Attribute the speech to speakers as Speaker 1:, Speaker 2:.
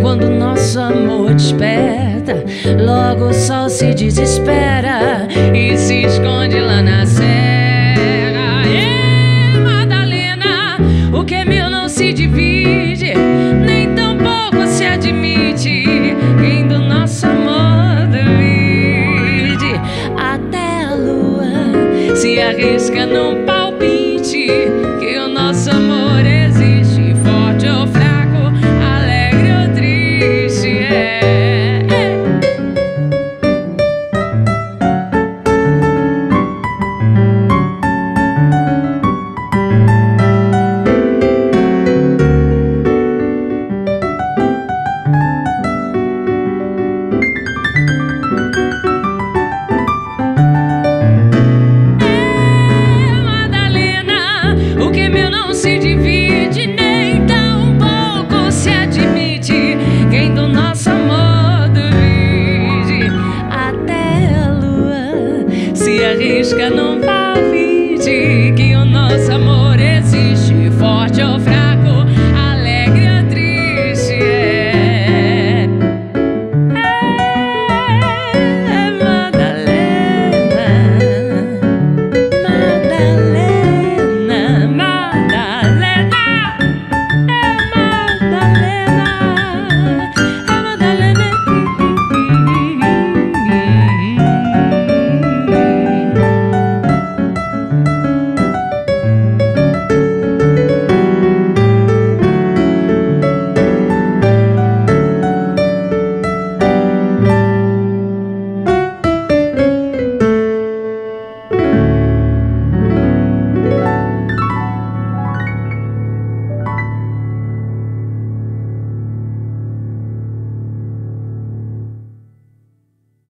Speaker 1: Quando nosso amor desperta, logo o sol se desespera e se esconde lá na serra. Ê, Madalena, o que é meu não se divide, nem tampouco se admite. Quem do nosso amor divide até a lua se arrisca num palpite. Se arrisca num palpite